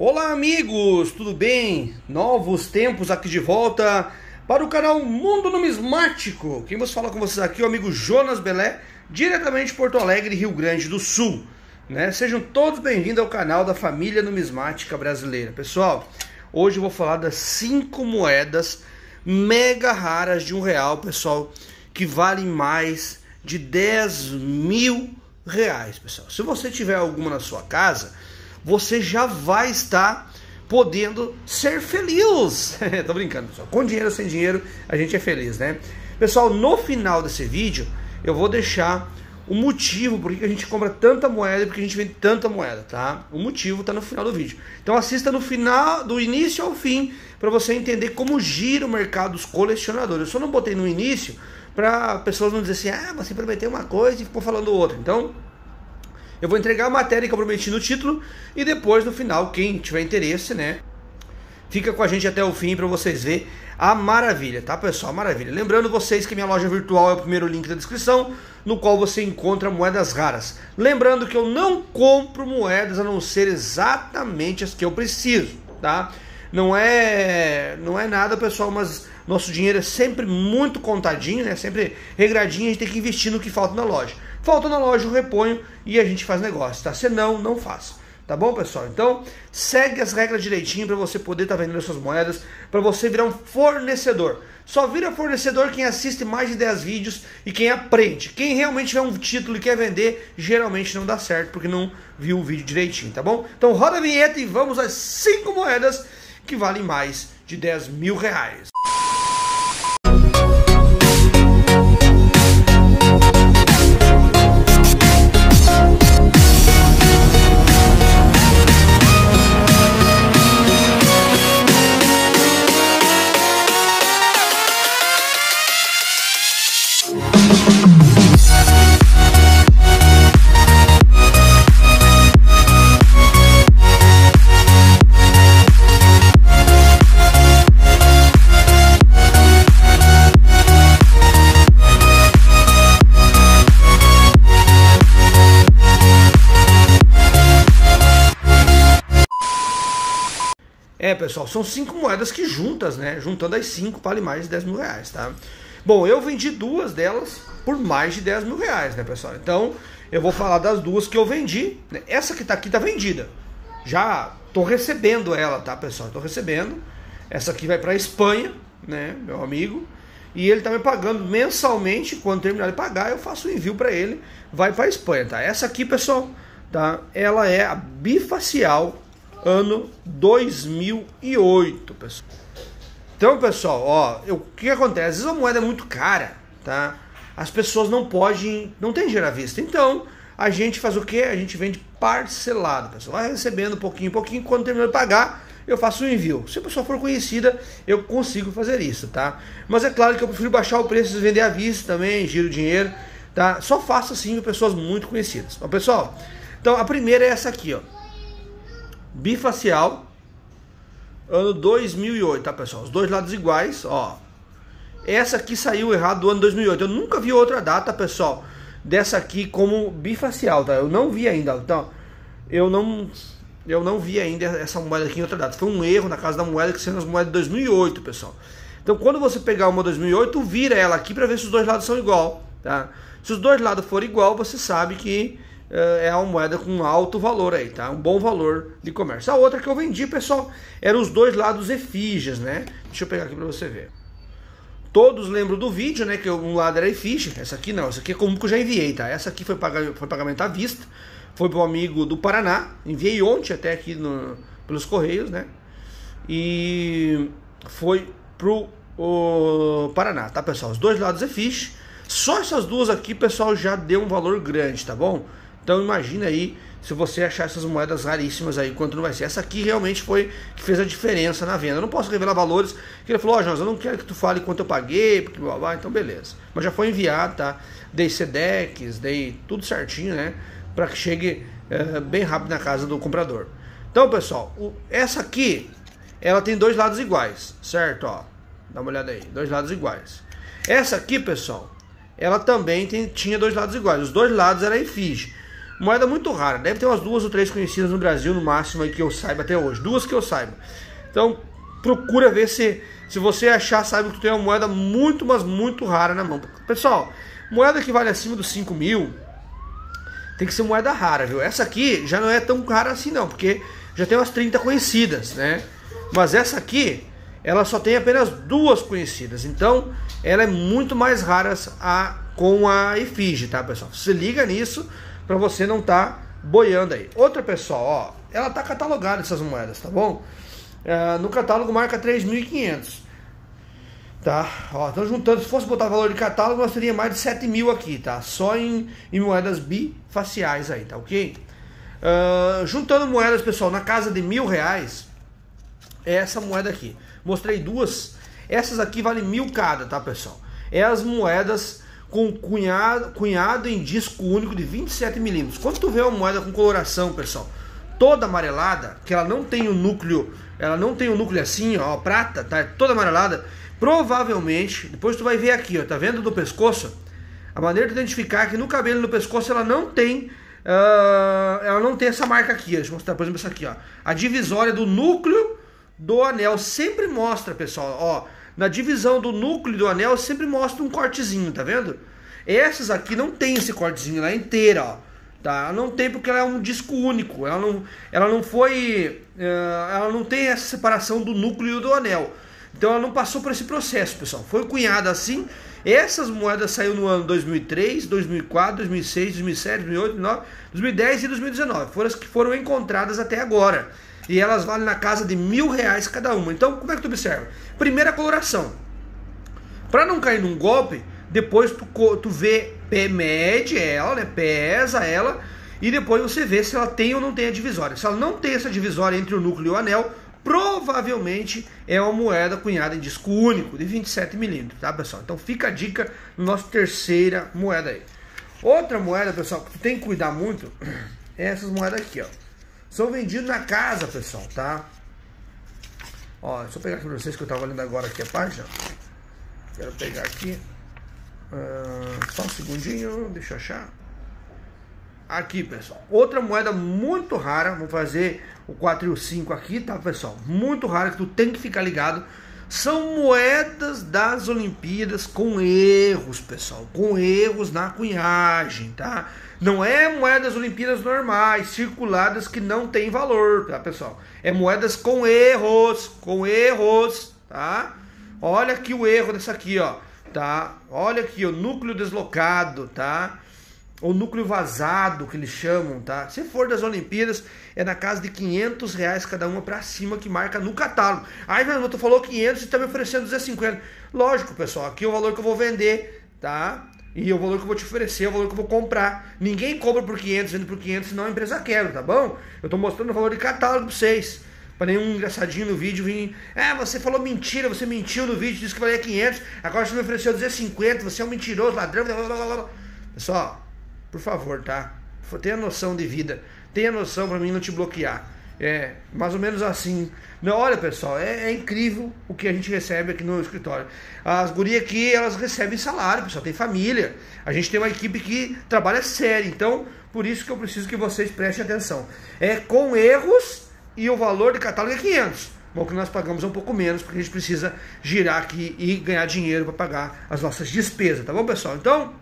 Olá amigos, tudo bem? Novos tempos aqui de volta para o canal Mundo Numismático. Quem vos fala com vocês aqui é o amigo Jonas Belé, diretamente de Porto Alegre, Rio Grande do Sul. Né? Sejam todos bem-vindos ao canal da família numismática brasileira. Pessoal, hoje eu vou falar das cinco moedas mega raras de um real, pessoal, que valem mais de 10 mil reais, pessoal. Se você tiver alguma na sua casa você já vai estar podendo ser feliz. Tô brincando, pessoal. Com dinheiro ou sem dinheiro, a gente é feliz, né? Pessoal, no final desse vídeo, eu vou deixar o motivo por que a gente compra tanta moeda e por que a gente vende tanta moeda, tá? O motivo tá no final do vídeo. Então assista no final, do início ao fim, para você entender como gira o mercado dos colecionadores. Eu só não botei no início para pessoas não dizer assim, ah, você prometeu uma coisa e ficou falando outra. Então, eu vou entregar a matéria que eu prometi no título e depois no final, quem tiver interesse, né? Fica com a gente até o fim para vocês verem a maravilha, tá pessoal? Maravilha. Lembrando vocês que minha loja virtual é o primeiro link da descrição, no qual você encontra moedas raras. Lembrando que eu não compro moedas a não ser exatamente as que eu preciso, tá? Não é, não é nada, pessoal, mas nosso dinheiro é sempre muito contadinho, né? Sempre regradinho, a gente tem que investir no que falta na loja. Falta na loja, eu reponho e a gente faz negócio, tá? Se não, não faço. Tá bom, pessoal? Então, segue as regras direitinho para você poder estar tá vendendo suas moedas, para você virar um fornecedor. Só vira fornecedor quem assiste mais de 10 vídeos e quem aprende. Quem realmente tiver um título e quer vender, geralmente não dá certo porque não viu o vídeo direitinho, tá bom? Então roda a vinheta e vamos às 5 moedas que valem mais de 10 mil reais. Pessoal, são cinco moedas que juntas, né? Juntando as cinco, vale mais de 10 mil reais, tá? Bom, eu vendi duas delas por mais de 10 mil reais, né, pessoal? Então, eu vou falar das duas que eu vendi. Né? Essa que tá aqui tá vendida. Já tô recebendo ela, tá, pessoal? Tô recebendo. Essa aqui vai pra Espanha, né, meu amigo. E ele tá me pagando mensalmente. Quando terminar de pagar, eu faço o envio para ele. Vai pra Espanha, tá? Essa aqui, pessoal, tá? Ela é a bifacial ano 2008, pessoal. Então, pessoal, ó, o que acontece? Às vezes a moeda é muito cara, tá? As pessoas não podem, não tem dinheiro à vista. Então, a gente faz o quê? A gente vende parcelado, pessoal. Vai recebendo pouquinho, pouquinho, quando terminar de pagar, eu faço o envio. Se a pessoa for conhecida, eu consigo fazer isso, tá? Mas é claro que eu prefiro baixar o preço e vender à vista também, giro dinheiro, tá? Só faço assim com pessoas muito conhecidas. Ó, pessoal, então a primeira é essa aqui, ó bifacial, ano 2008, tá pessoal? Os dois lados iguais, ó. Essa aqui saiu errado do ano 2008. Eu nunca vi outra data, pessoal, dessa aqui como bifacial, tá? Eu não vi ainda. Então, eu não eu não vi ainda essa moeda aqui em outra data. Foi um erro na casa da moeda que sendo as moedas de 2008, pessoal. Então, quando você pegar uma 2008, vira ela aqui para ver se os dois lados são igual, tá? Se os dois lados forem igual, você sabe que é uma moeda com alto valor aí, tá? Um bom valor de comércio. A outra que eu vendi, pessoal, eram os dois lados efígies, né? Deixa eu pegar aqui para você ver. Todos lembram do vídeo, né? Que um lado era efígie, essa aqui não, essa aqui é como que eu já enviei, tá? Essa aqui foi, pagamento, foi pagamento à vista, foi um amigo do Paraná, enviei ontem até aqui no, pelos Correios, né? E foi pro o Paraná, tá pessoal? Os dois lados efígie. Só essas duas aqui, pessoal, já deu um valor grande, tá bom? Então imagina aí se você achar essas moedas raríssimas aí, quanto não vai ser. Essa aqui realmente foi que fez a diferença na venda. Eu não posso revelar valores, que ele falou, ó, oh, Jonas, eu não quero que tu fale quanto eu paguei, porque blá, blá, então beleza. Mas já foi enviado, tá? Dei SEDEX, dei tudo certinho, né? Para que chegue é, bem rápido na casa do comprador. Então, pessoal, o, essa aqui, ela tem dois lados iguais, certo? Ó, dá uma olhada aí, dois lados iguais. Essa aqui, pessoal, ela também tem, tinha dois lados iguais. Os dois lados era efígie. Moeda muito rara. Deve ter umas duas ou três conhecidas no Brasil, no máximo, aí que eu saiba até hoje. Duas que eu saiba. Então, procura ver se, se você achar, sabe que tem uma moeda muito, mas muito rara na mão. Pessoal, moeda que vale acima dos 5 mil tem que ser moeda rara, viu? Essa aqui já não é tão rara assim não, porque já tem umas 30 conhecidas, né? Mas essa aqui, ela só tem apenas duas conhecidas. Então, ela é muito mais rara a, com a efígie, tá, pessoal? Você liga nisso para você não tá boiando aí. Outra, pessoal, ó, ela tá catalogada essas moedas, tá bom? É, no catálogo marca 3.500. Tá, ó, então juntando, se fosse botar valor de catálogo, nós teríamos mais de 7 mil aqui, tá? Só em, em moedas bifaciais aí, tá ok? Uh, juntando moedas, pessoal, na casa de mil reais, é essa moeda aqui. Mostrei duas, essas aqui valem mil cada, tá, pessoal? É as moedas com cunhado, cunhado em disco único de 27 milímetros. Quando tu vê uma moeda com coloração, pessoal, toda amarelada, que ela não tem o um núcleo, ela não tem o um núcleo assim, ó, prata, tá? Toda amarelada, Provavelmente, depois tu vai ver aqui, ó, tá vendo do pescoço? A maneira de identificar é que no cabelo no pescoço ela não tem uh, ela não tem essa marca aqui, deixa eu mostrar, por exemplo, essa aqui, ó. A divisória do núcleo do anel sempre mostra, pessoal, ó, na divisão do núcleo do anel sempre mostra um cortezinho, tá vendo? Essas aqui não tem esse cortezinho, ela é inteira, ó. Tá? Ela não tem porque ela é um disco único, ela não, ela não foi, uh, ela não tem essa separação do núcleo do anel. Então ela não passou por esse processo, pessoal. Foi cunhada assim. Essas moedas saíram no ano 2003, 2004, 2006, 2007, 2008, 2009, 2010 e 2019. Foram as que foram encontradas até agora. E elas valem na casa de mil reais cada uma. Então, como é que tu observa? Primeira coloração. Para não cair num golpe, depois tu, tu vê, mede ela, né? pesa ela, e depois você vê se ela tem ou não tem a divisória. Se ela não tem essa divisória entre o núcleo e o anel, provavelmente é uma moeda cunhada em disco único de 27 milímetros, tá pessoal? Então fica a dica na nossa terceira moeda aí. Outra moeda, pessoal, que tu tem que cuidar muito é essas moedas aqui, ó. São vendidas na casa, pessoal, tá? Ó, deixa eu pegar aqui pra vocês que eu tava lendo agora aqui a página. Quero pegar aqui. Uh, só um segundinho, deixa eu achar. Aqui, pessoal. Outra moeda muito rara. Vou fazer o 4 e o 5 aqui, tá, pessoal? Muito rara que tu tem que ficar ligado. São moedas das Olimpíadas com erros, pessoal. Com erros na cunhagem, tá? Não é moedas Olimpíadas normais, circuladas que não tem valor, tá, pessoal? É moedas com erros, com erros, tá? Olha aqui o erro dessa aqui, ó, tá? Olha aqui o núcleo deslocado, tá? Ou núcleo vazado, que eles chamam, tá? Se for das Olimpíadas, é na casa de 500 reais cada uma para cima que marca no catálogo. Aí, meu tu falou 500 e tá me oferecendo 250. Lógico, pessoal, aqui é o valor que eu vou vender, tá? E o valor que eu vou te oferecer, é o valor que eu vou comprar. Ninguém compra por 500, vende por 500, senão a empresa quebra, tá bom? Eu tô mostrando o valor de catálogo pra vocês. Para nenhum engraçadinho no vídeo vir. É, você falou mentira, você mentiu no vídeo, disse que valia 500, agora você me ofereceu 250, você é um mentiroso, ladrão. Blá, blá, blá. Pessoal, por favor, tá? Tenha noção de vida. Tenha noção para mim não te bloquear. É mais ou menos assim. Não, olha pessoal, é, é, incrível o que a gente recebe aqui no escritório. As gurias aqui, elas recebem salário, pessoal, tem família. A gente tem uma equipe que trabalha sério, então por isso que eu preciso que vocês prestem atenção. É com erros e o valor de catálogo é 500. Bom, que nós pagamos um pouco menos, porque a gente precisa girar aqui e ganhar dinheiro para pagar as nossas despesas, tá bom, pessoal? Então,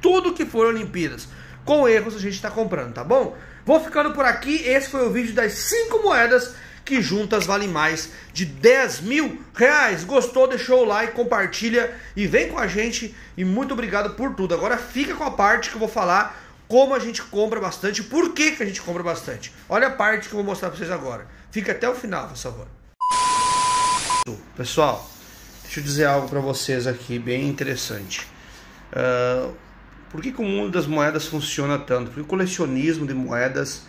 tudo que for Olimpíadas. Com erros a gente está comprando, tá bom? Vou ficando por aqui. Esse foi o vídeo das 5 moedas que juntas valem mais de 10 mil reais. Gostou? Deixou o like, compartilha e vem com a gente. E muito obrigado por tudo. Agora fica com a parte que eu vou falar como a gente compra bastante, por que, que a gente compra bastante. Olha a parte que eu vou mostrar para vocês agora. Fica até o final, por favor. Pessoal, deixa eu dizer algo para vocês aqui bem interessante. Uh, por que, que o mundo das moedas funciona tanto? Por que o colecionismo de moedas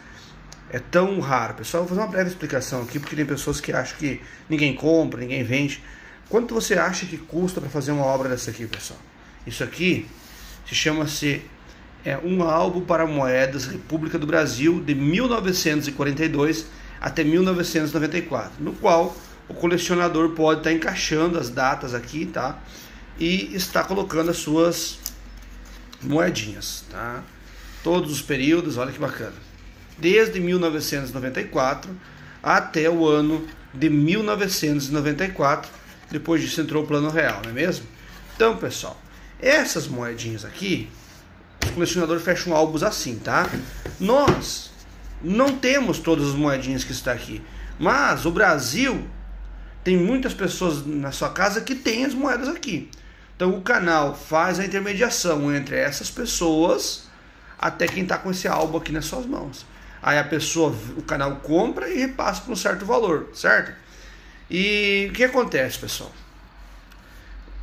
é tão raro? Pessoal, vou fazer uma breve explicação aqui, porque tem pessoas que acham que ninguém compra, ninguém vende. Quanto você acha que custa para fazer uma obra dessa aqui, pessoal? Isso aqui se chama-se é, um álbum para moedas República do Brasil de 1942 até 1994, no qual o colecionador pode estar encaixando as datas aqui, tá? E está colocando as suas moedinhas, tá? todos os períodos, olha que bacana. Desde 1994 até o ano de 1994, depois disso entrou o Plano Real, não é mesmo? Então, pessoal, essas moedinhas aqui, os colecionadores fecham álbuns assim, tá? Nós não temos todas as moedinhas que está aqui, mas o Brasil tem muitas pessoas na sua casa que tem as moedas aqui. Então o canal faz a intermediação entre essas pessoas até quem está com esse álbum aqui nas suas mãos. Aí a pessoa, o canal compra e repassa por um certo valor, certo? E o que acontece, pessoal?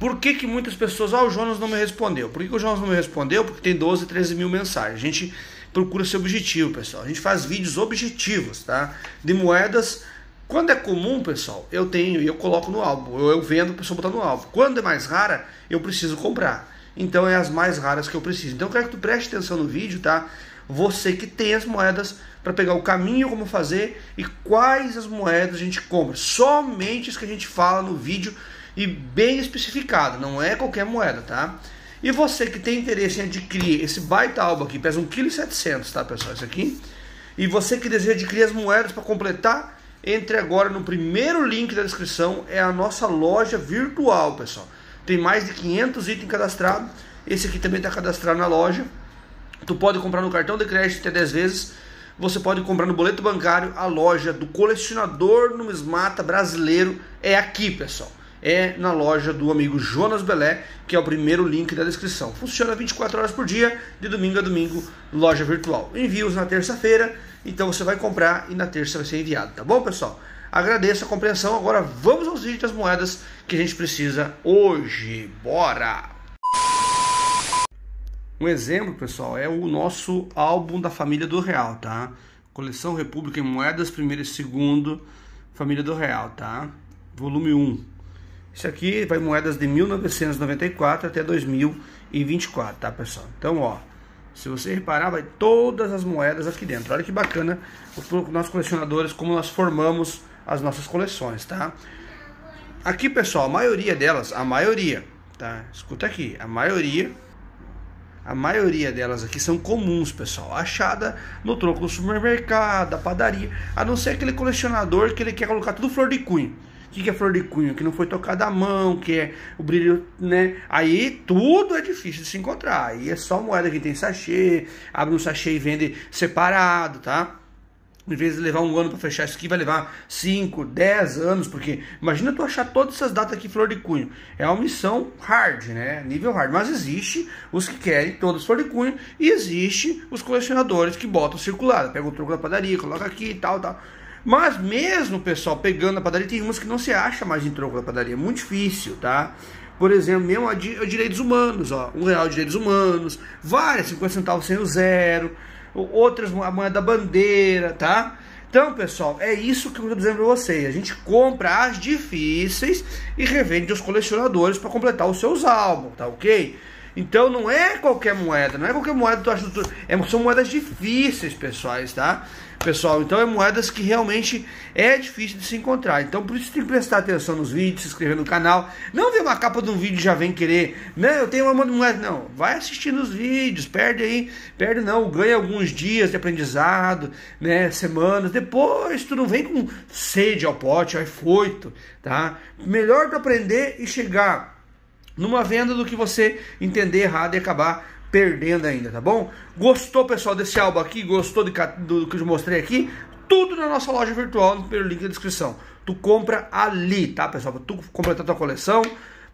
Por que, que muitas pessoas, ah, o Jonas não me respondeu? Por que, que o Jonas não me respondeu? Porque tem 12, 13 mil mensagens. A gente procura ser objetivo, pessoal. A gente faz vídeos objetivos, tá? De moedas. Quando é comum, pessoal, eu tenho e eu coloco no álbum. Eu, eu vendo, a pessoa botar no álbum. Quando é mais rara, eu preciso comprar. Então é as mais raras que eu preciso. Então eu quero que tu preste atenção no vídeo, tá? Você que tem as moedas para pegar o caminho como fazer e quais as moedas a gente compra. Somente as que a gente fala no vídeo e bem especificado, não é qualquer moeda, tá? E você que tem interesse em adquirir esse baita álbum aqui, pesa 1,7 kg, tá, pessoal? Isso aqui. E você que deseja adquirir as moedas para completar, entre agora no primeiro link da descrição, é a nossa loja virtual, pessoal. Tem mais de 500 itens cadastrados. Esse aqui também está cadastrado na loja. Tu pode comprar no cartão de crédito até 10 vezes. Você pode comprar no boleto bancário. A loja do colecionador numismata brasileiro é aqui, pessoal. É na loja do amigo Jonas Belé, que é o primeiro link da descrição. Funciona 24 horas por dia, de domingo a domingo, loja virtual. Envios na terça-feira, então você vai comprar e na terça vai ser enviado, tá bom, pessoal? Agradeço a compreensão. Agora vamos aos vídeos das moedas que a gente precisa hoje. Bora! Um exemplo, pessoal, é o nosso álbum da família do Real, tá? Coleção República em Moedas, primeiro e segundo, família do Real, tá? Volume 1. Isso aqui vai moedas de 1994 até 2024, tá, pessoal? Então, ó, se você reparar, vai todas as moedas aqui dentro. Olha que bacana, nossos colecionadores, como nós formamos as nossas coleções, tá? Aqui, pessoal, a maioria delas, a maioria, tá? Escuta aqui, a maioria a maioria delas aqui são comuns, pessoal. Achada no troco do supermercado, da padaria. A não ser aquele colecionador que ele quer colocar tudo flor de cunho. O que, é flor de cunho? Que não foi tocada à mão, que é o brilho, né? Aí tudo é difícil de se encontrar. Aí é só moeda que tem sachê, abre um sachê e vende separado, tá? Em vez de levar um ano para fechar isso aqui, vai levar 5, 10 anos, porque imagina tu achar todas essas datas aqui flor de cunho. É uma missão hard, né? Nível hard. Mas existe os que querem todas flor de cunho e existe os colecionadores que botam circulada. Pega o troco da padaria, coloca aqui e tal, tal. Mas mesmo, pessoal, pegando a padaria, tem umas que não se acha mais em troco da padaria. É muito difícil, tá? Por exemplo, mesmo a, di a direitos humanos, ó. Um real de direitos humanos, várias, 50 centavos sem o zero outras a moeda bandeira, tá? Então, pessoal, é isso que eu estou dizendo para vocês. A gente compra as difíceis e revende os colecionadores para completar os seus álbuns, tá ok? Então não é qualquer moeda, não é qualquer moeda tu acha, é, são moedas difíceis, pessoais, tá? Pessoal, então é moedas que realmente é difícil de se encontrar. Então por isso tem que prestar atenção nos vídeos, se inscrever no canal. Não ver uma capa de um vídeo e já vem querer, não, eu tenho uma moeda, não. Vai assistindo os vídeos, perde aí, perde não, ganha alguns dias de aprendizado, né, semanas. Depois tu não vem com sede ao pote, aí foito, tá? Melhor tu aprender e chegar numa venda do que você entender errado e acabar perdendo ainda, tá bom? Gostou, pessoal, desse álbum aqui? Gostou do, do, que eu mostrei aqui? Tudo na nossa loja virtual, pelo link da descrição. Tu compra ali, tá, pessoal? Pra tu completar tua coleção,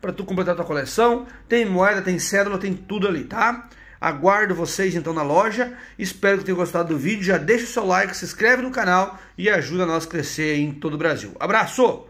para tu completar tua coleção, tem moeda, tem cédula, tem tudo ali, tá? Aguardo vocês então na loja. Espero que tenham gostado do vídeo. Já deixa o seu like, se inscreve no canal e ajuda nós a crescer em todo o Brasil. Abraço!